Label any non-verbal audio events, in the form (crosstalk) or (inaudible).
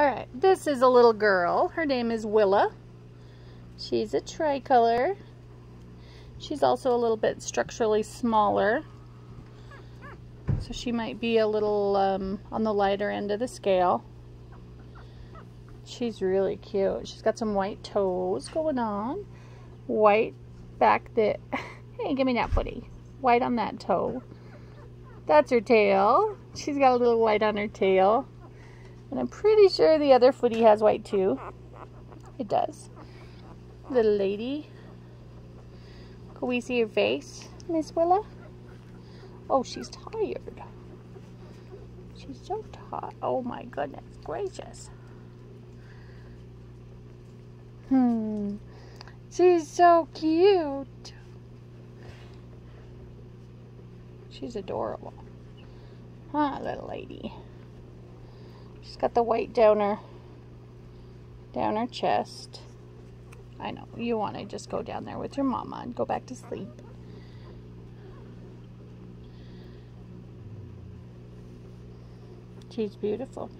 Alright, this is a little girl. Her name is Willa. She's a tricolor. She's also a little bit structurally smaller. So she might be a little um, on the lighter end of the scale. She's really cute. She's got some white toes going on. White back there. (laughs) Hey, give me that footy. White on that toe. That's her tail. She's got a little white on her tail. And I'm pretty sure the other footy has white too. It does. Little lady. Can we see her face, Miss Willa? Oh, she's tired. She's so tired. Oh my goodness gracious. Hmm. She's so cute. She's adorable. Huh, little lady. She's got the white down her, down her chest. I know, you want to just go down there with your mama and go back to sleep. She's beautiful.